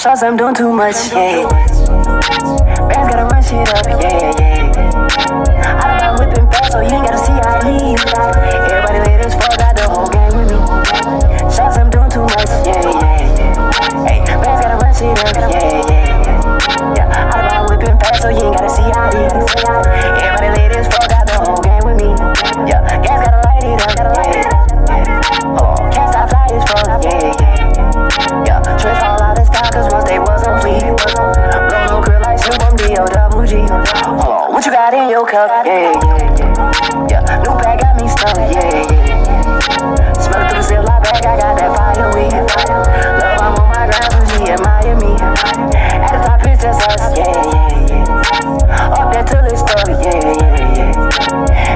Shots I'm doing too much, yeah. Bands gotta run shit up, yeah, yeah. Got in your cup? Yeah, yeah, yeah. New bag got me stuck, yeah, yeah, yeah. Smell through the ziploc bag, I got that fire weed. Love, I'm on my grind, so she admire me. At the top, it's just us, yeah, yeah, yeah. Up there till it's stuck, yeah, yeah, yeah.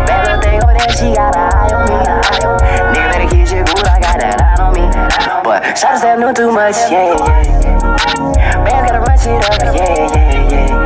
Bad little thing over there, she got an eye on me. Nigga better keep shit good, I got that eye on me. But shots say I'm too much, yeah, yeah, yeah. Bands gotta run shit up, yeah, yeah, yeah.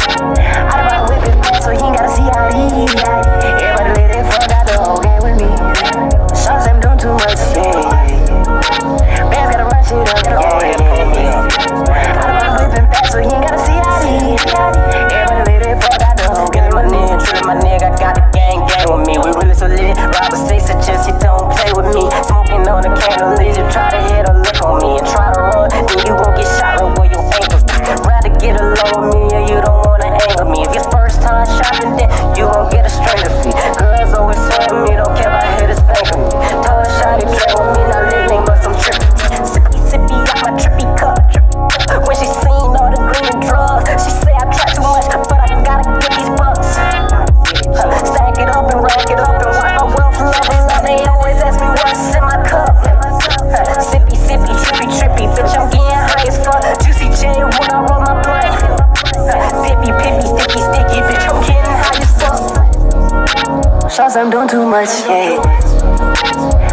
Shots, I'm doing too much, yeah.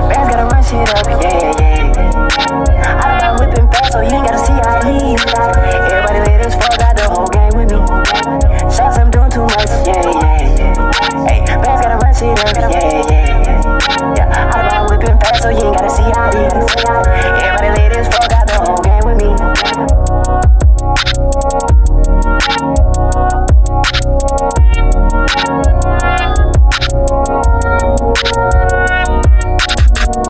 Bands gotta run shit up, yeah, yeah. yeah. I don't like whipping fast, so you ain't gotta see how he. leave. Everybody let us fuck got the whole game with me. Shots, I'm doing too much, yeah, yeah, yeah. Hey, bands gotta run shit up, yeah, yeah, yeah. I don't like whipping fast, so you ain't gotta